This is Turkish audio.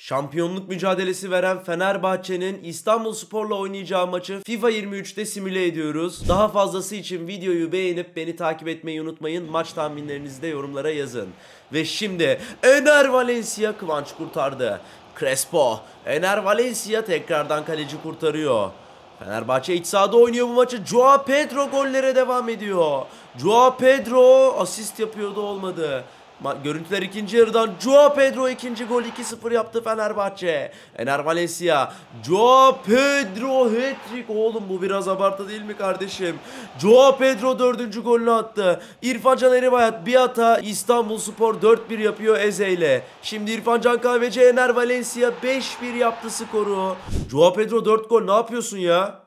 Şampiyonluk mücadelesi veren Fenerbahçe'nin İstanbul Spor'la oynayacağı maçı FIFA 23'te simüle ediyoruz. Daha fazlası için videoyu beğenip beni takip etmeyi unutmayın. Maç tahminlerinizi de yorumlara yazın. Ve şimdi Ener Valencia Kıvanç kurtardı. Crespo, Ener Valencia tekrardan kaleci kurtarıyor. Fenerbahçe iç sahada oynuyor bu maçı. Joao Pedro gollere devam ediyor. Joao Pedro asist yapıyordu olmadı. Görüntüler ikinci yarıdan Joao Pedro ikinci gol 2-0 yaptı Fenerbahçe. Ener Valencia. Joao Pedro hat-trick. Oğlum bu biraz abartı değil mi kardeşim? Joao Pedro dördüncü golünü attı. İrfan Can Eribayat bir hata İstanbul Spor 4-1 yapıyor Eze ile. Şimdi İrfan Can Kahveci Ener Valencia 5-1 yaptı skoru. Joao Pedro 4 gol ne yapıyorsun ya?